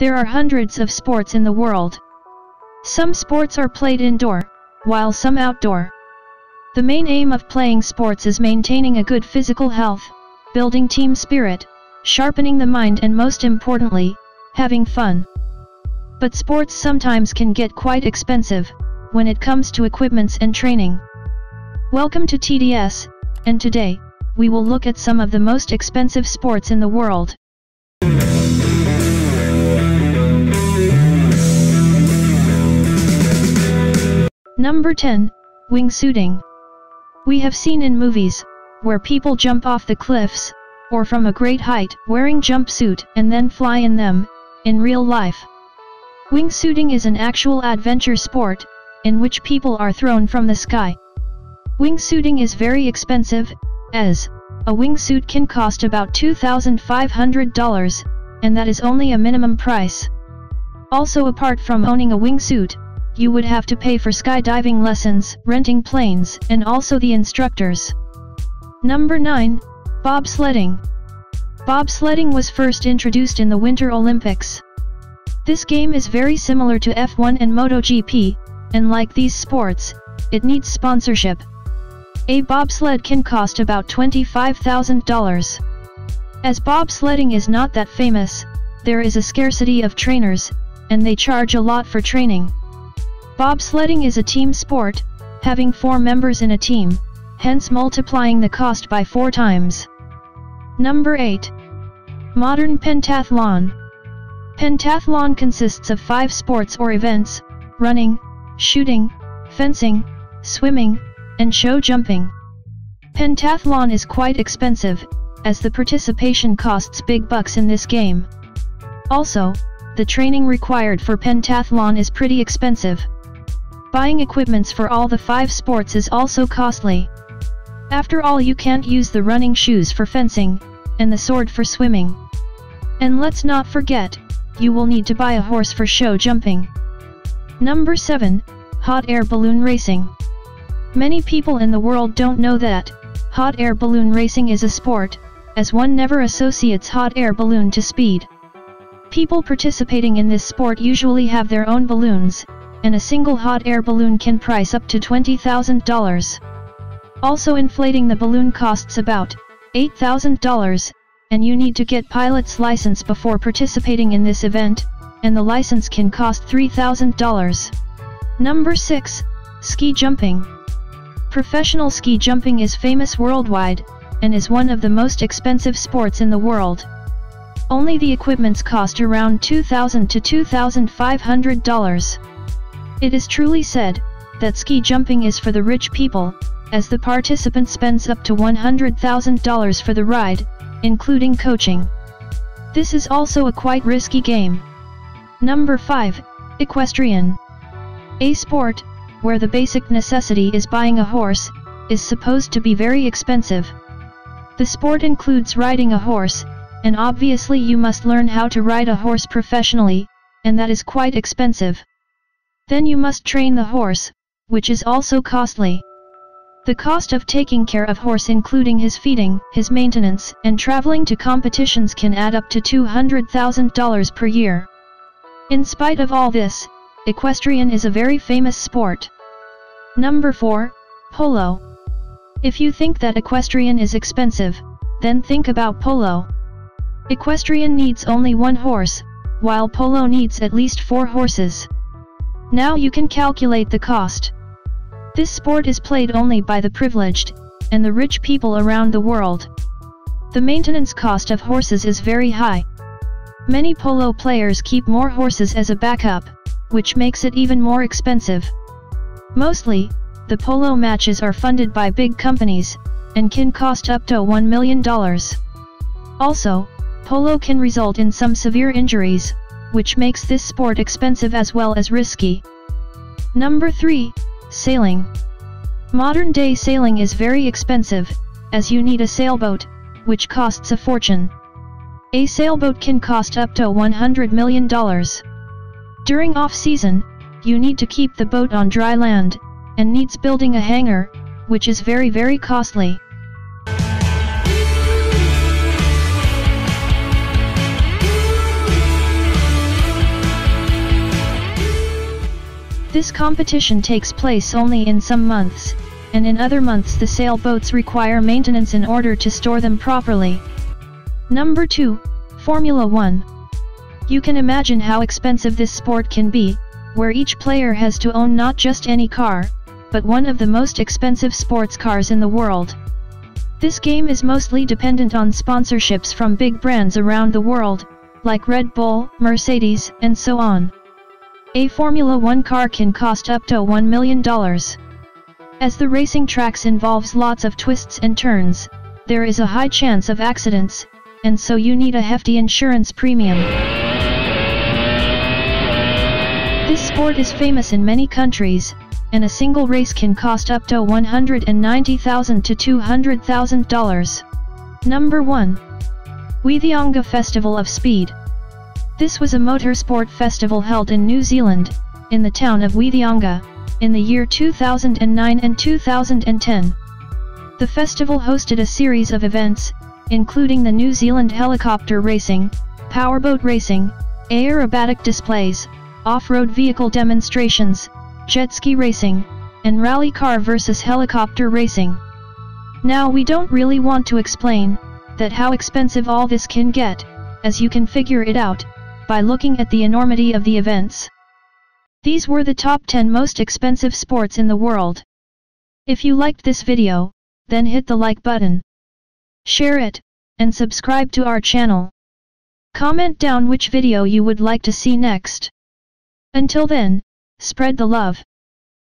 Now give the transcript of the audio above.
There are hundreds of sports in the world. Some sports are played indoor, while some outdoor. The main aim of playing sports is maintaining a good physical health, building team spirit, sharpening the mind and most importantly, having fun. But sports sometimes can get quite expensive, when it comes to equipments and training. Welcome to TDS, and today, we will look at some of the most expensive sports in the world. Number 10, Wingsuiting. We have seen in movies, where people jump off the cliffs, or from a great height, wearing jumpsuit and then fly in them, in real life. Wingsuiting is an actual adventure sport, in which people are thrown from the sky. Wingsuiting is very expensive, as a wingsuit can cost about $2,500, and that is only a minimum price. Also apart from owning a wingsuit, you would have to pay for skydiving lessons, renting planes, and also the instructors. Number 9. Bobsledding. Bobsledding was first introduced in the Winter Olympics. This game is very similar to F1 and MotoGP, and like these sports, it needs sponsorship. A bobsled can cost about $25,000. As bobsledding is not that famous, there is a scarcity of trainers, and they charge a lot for training. Bobsledding is a team sport, having four members in a team, hence multiplying the cost by four times. Number 8. Modern Pentathlon. Pentathlon consists of five sports or events, running, shooting, fencing, swimming, and show jumping. Pentathlon is quite expensive, as the participation costs big bucks in this game. Also, the training required for pentathlon is pretty expensive. Buying equipments for all the five sports is also costly. After all you can't use the running shoes for fencing, and the sword for swimming. And let's not forget, you will need to buy a horse for show jumping. Number 7, Hot Air Balloon Racing. Many people in the world don't know that, hot air balloon racing is a sport, as one never associates hot air balloon to speed. People participating in this sport usually have their own balloons, and a single hot air balloon can price up to $20,000. Also inflating the balloon costs about $8,000, and you need to get pilot's license before participating in this event, and the license can cost $3,000. Number 6. Ski Jumping Professional ski jumping is famous worldwide, and is one of the most expensive sports in the world. Only the equipments cost around 2,000 to $2,500. It is truly said, that ski jumping is for the rich people, as the participant spends up to $100,000 for the ride, including coaching. This is also a quite risky game. Number 5, Equestrian. A sport, where the basic necessity is buying a horse, is supposed to be very expensive. The sport includes riding a horse, and obviously you must learn how to ride a horse professionally, and that is quite expensive. Then you must train the horse, which is also costly. The cost of taking care of horse including his feeding, his maintenance, and traveling to competitions can add up to $200,000 per year. In spite of all this, equestrian is a very famous sport. Number 4, Polo. If you think that equestrian is expensive, then think about polo. Equestrian needs only one horse, while polo needs at least four horses. Now you can calculate the cost. This sport is played only by the privileged, and the rich people around the world. The maintenance cost of horses is very high. Many polo players keep more horses as a backup, which makes it even more expensive. Mostly, the polo matches are funded by big companies, and can cost up to $1 million. Also, polo can result in some severe injuries, which makes this sport expensive as well as risky. Number 3. Sailing. Modern day sailing is very expensive, as you need a sailboat, which costs a fortune. A sailboat can cost up to $100 million. During off-season, you need to keep the boat on dry land, and needs building a hangar, which is very very costly. This competition takes place only in some months, and in other months the sailboats require maintenance in order to store them properly. Number 2, Formula 1. You can imagine how expensive this sport can be, where each player has to own not just any car, but one of the most expensive sports cars in the world. This game is mostly dependent on sponsorships from big brands around the world, like Red Bull, Mercedes, and so on. A Formula 1 car can cost up to $1 million. As the racing tracks involves lots of twists and turns, there is a high chance of accidents, and so you need a hefty insurance premium. This sport is famous in many countries, and a single race can cost up to $190,000 to $200,000. Number 1. Whitianga Festival of Speed. This was a motorsport festival held in New Zealand, in the town of Whitianga, in the year 2009 and 2010. The festival hosted a series of events, including the New Zealand helicopter racing, powerboat racing, aerobatic displays, off-road vehicle demonstrations, jet ski racing, and rally car versus helicopter racing. Now we don't really want to explain, that how expensive all this can get, as you can figure it out, by looking at the enormity of the events. These were the top 10 most expensive sports in the world. If you liked this video, then hit the like button. Share it, and subscribe to our channel. Comment down which video you would like to see next. Until then, spread the love.